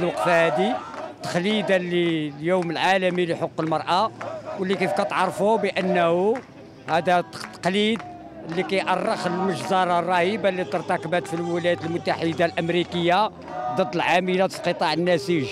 الوقفة هذه تخليدا لليوم العالمي لحقوق المرأة واللي كيف كتعرفوا بأنه هذا تقليد اللي كيأرخ المجزرة الرهيبة اللي ترتكبت في الولايات المتحدة الأمريكية ضد العاملات في قطاع النسيج.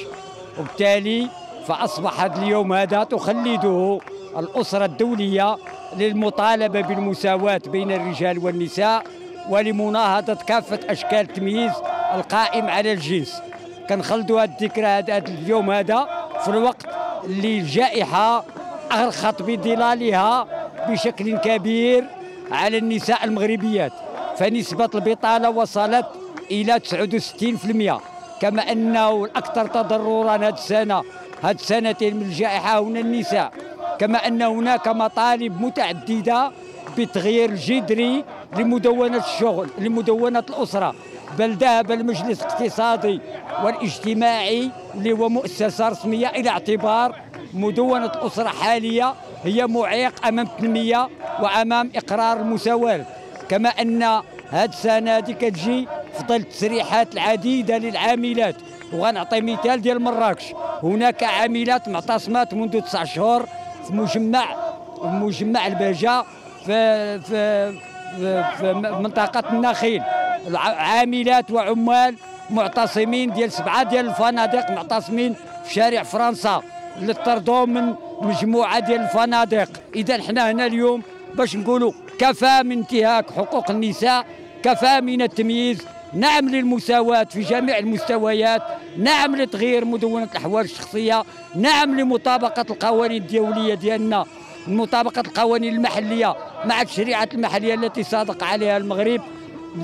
وبالتالي فأصبح هذا اليوم هذا تخلده الأسرة الدولية للمطالبة بالمساواة بين الرجال والنساء ولمناهضة كافة أشكال التمييز القائم على الجنس. كنخلدوا هذه الذكرى هذا اليوم هذا في الوقت اللي الجائحة أرخت بظلالها بشكل كبير على النساء المغربيات. فنسبة البطالة وصلت إلى 69% كما أنه الأكثر تضررا هذه السنة هذه السنتين من الجائحة هنا النساء. كما أن هناك مطالب متعددة بتغيير جذري لمدونة الشغل لمدونة الأسرة. بل ذهب المجلس الاقتصادي والاجتماعي اللي هو مؤسسة رسمية إلى اعتبار مدونة الأسرة حالية. هي معيق أمام التنمية وأمام إقرار المساواة. كما أن هذه السنة هذه كتجي في ظل التسريحات العديدة للعاملات. وغنعطي مثال ديال مراكش. هناك عاملات معتصمات منذ تسع شهور في مجمع مجمع البهجة في في في, في منطقة النخيل عاملات وعمال معتصمين ديال سبعة ديال الفنادق معتصمين في شارع فرنسا اللي طردوا من مجموعة ديال الفنادق. إذا حنا هنا اليوم باش نقولوا كفى من انتهاك حقوق النساء كفى من التمييز. نعم للمساواة في جميع المستويات نعم لتغيير مدونة الأحوال الشخصية نعم لمطابقة القوانين الدولية ديالنا مطابقة القوانين المحلية. مع التشريعات المحلية التي صادق عليها المغرب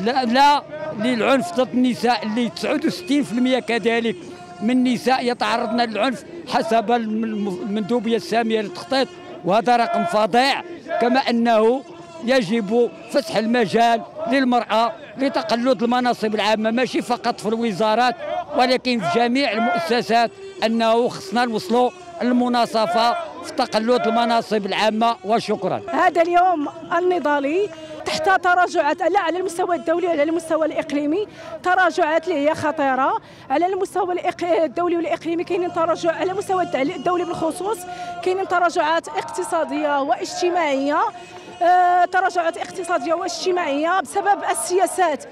لا, لا للعنف ضد النساء اللي 69% كذلك. من النساء يتعرضن للعنف حسب المندوبية السامية للتخطيط وهذا رقم فظيع كما أنه يجب فتح المجال للمرأة لتقلد المناصب العامة ماشي فقط في الوزارات ولكن في جميع المؤسسات أنه خصنا نوصلوا المناصفة في تقلد المناصب العامة وشكرا. هذا اليوم النضالي تحت تراجعات لا على المستوى الدولي على المستوى الإقليمي تراجعات اللي هي خطيرة. على المستوى الدولي والإقليمي كاينين تراجع على المستوى الدولي بالخصوص كاينين تراجعات اقتصادية واجتماعية. آه، تراجعات اقتصادية واجتماعية بسبب السياسات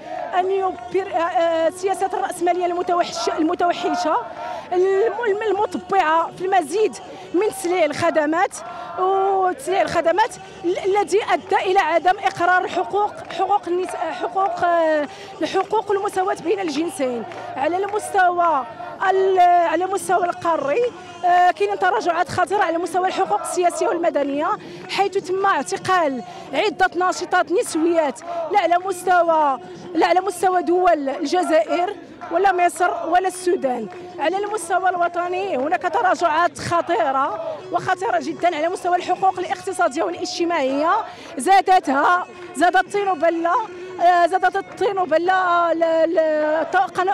السياسات الرأسمالية المتوحشة. المطبعة في المزيد من تسليع الخدمات وتسليع الخدمات الذي أدى إلى عدم إقرار حقوق حقوق حقوق الحقوق المساواة بين الجنسين على المستوى على المستوى القاري. آه، كاين تراجعات خطيرة على مستوى الحقوق السياسية والمدنية حيث تم اعتقال عدة ناشطات نسويات لا على مستوى لا على مستوى دول الجزائر ولا مصر ولا السودان. على المستوى الوطني هناك تراجعات خطيرة وخطيرة جدا على مستوى الحقوق الاقتصادية والاجتماعية. زادتها زادت الطين بلة زادت الطين بله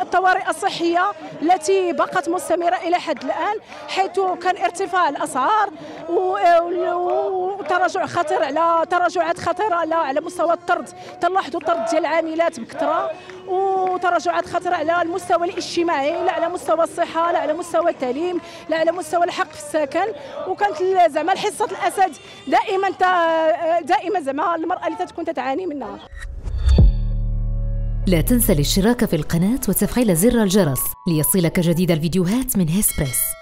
الطوارئ الصحية التي بقت مستمرة إلى حد الآن حيث كان ارتفاع الأسعار وتراجع خطير على تراجعات خطيره على على مستوى الطرد. تلاحظوا الطرد ديال العاملات بكثره وتراجعات خطيره على المستوى الاجتماعي لا على مستوى الصحة لا على مستوى التعليم لا على مستوى الحق في السكن. وكانت زعما حصه الأسد دائما دائما زعما المرأة اللي تكون تتعاني منها. لا تنسى الاشتراك في القناة وتفعيل زر الجرس ليصلك جديد الفيديوهات من هيسبريس.